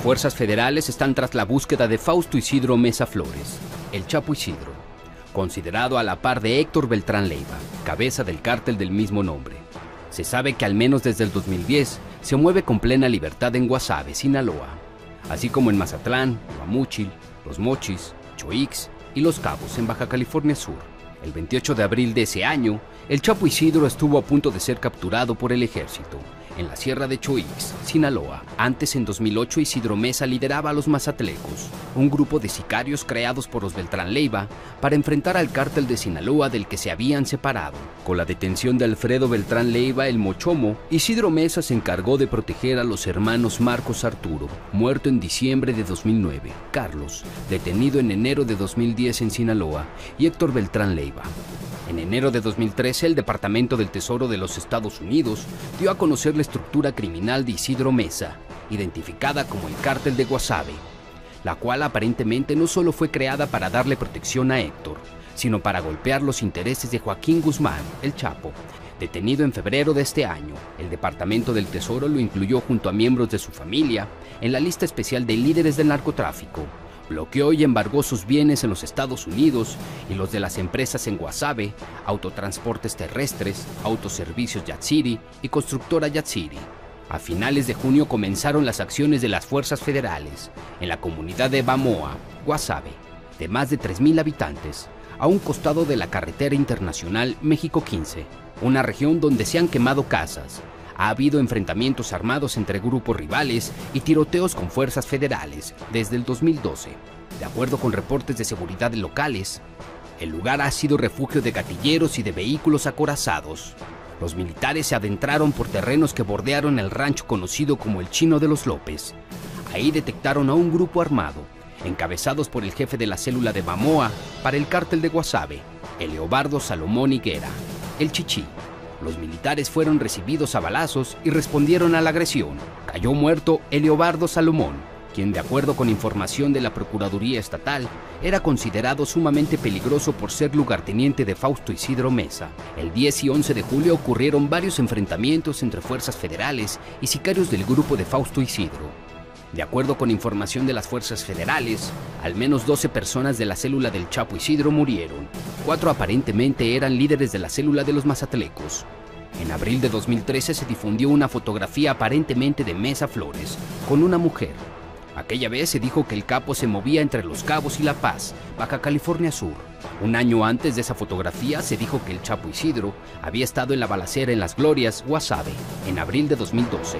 fuerzas federales están tras la búsqueda de Fausto Isidro Mesa Flores, el Chapo Isidro, considerado a la par de Héctor Beltrán Leiva, cabeza del cártel del mismo nombre. Se sabe que al menos desde el 2010 se mueve con plena libertad en Guasave, Sinaloa, así como en Mazatlán, Guamúchil, Los Mochis, Choix y Los Cabos en Baja California Sur. El 28 de abril de ese año, el Chapo Isidro estuvo a punto de ser capturado por el ejército en la sierra de Choix, Sinaloa. Antes, en 2008, Isidro Mesa lideraba a los Mazatlecos, un grupo de sicarios creados por los Beltrán Leiva para enfrentar al cártel de Sinaloa del que se habían separado. Con la detención de Alfredo Beltrán Leiva, el Mochomo, Isidro Mesa se encargó de proteger a los hermanos Marcos Arturo, muerto en diciembre de 2009, Carlos, detenido en enero de 2010 en Sinaloa, y Héctor Beltrán Leiva, en enero de 2013, el Departamento del Tesoro de los Estados Unidos dio a conocer estructura criminal de Isidro Mesa, identificada como el Cártel de Guasave, la cual aparentemente no solo fue creada para darle protección a Héctor, sino para golpear los intereses de Joaquín Guzmán, el Chapo, detenido en febrero de este año. El Departamento del Tesoro lo incluyó junto a miembros de su familia en la lista especial de líderes del narcotráfico, bloqueó y embargó sus bienes en los Estados Unidos y los de las empresas en Guasave, Autotransportes Terrestres, Autoservicios Yatsiri y Constructora Yatsiri. A finales de junio comenzaron las acciones de las fuerzas federales en la comunidad de Bamoa, Guasave, de más de 3.000 habitantes, a un costado de la carretera internacional México 15, una región donde se han quemado casas, ha habido enfrentamientos armados entre grupos rivales y tiroteos con fuerzas federales desde el 2012. De acuerdo con reportes de seguridad locales, el lugar ha sido refugio de gatilleros y de vehículos acorazados. Los militares se adentraron por terrenos que bordearon el rancho conocido como el Chino de los López. Ahí detectaron a un grupo armado, encabezados por el jefe de la célula de Bamoa para el cártel de Guasave, Eleobardo Salomón Higuera, el Chichí. Los militares fueron recibidos a balazos y respondieron a la agresión. Cayó muerto Eleobardo Salomón, quien de acuerdo con información de la Procuraduría Estatal, era considerado sumamente peligroso por ser lugarteniente de Fausto Isidro Mesa. El 10 y 11 de julio ocurrieron varios enfrentamientos entre fuerzas federales y sicarios del grupo de Fausto Isidro. De acuerdo con información de las fuerzas federales, al menos 12 personas de la célula del Chapo Isidro murieron. Cuatro aparentemente eran líderes de la célula de los Mazatlecos. En abril de 2013 se difundió una fotografía aparentemente de Mesa Flores con una mujer. Aquella vez se dijo que el capo se movía entre Los Cabos y La Paz, Baja California Sur. Un año antes de esa fotografía se dijo que el Chapo Isidro había estado en la balacera en Las Glorias, Guasave, en abril de 2012.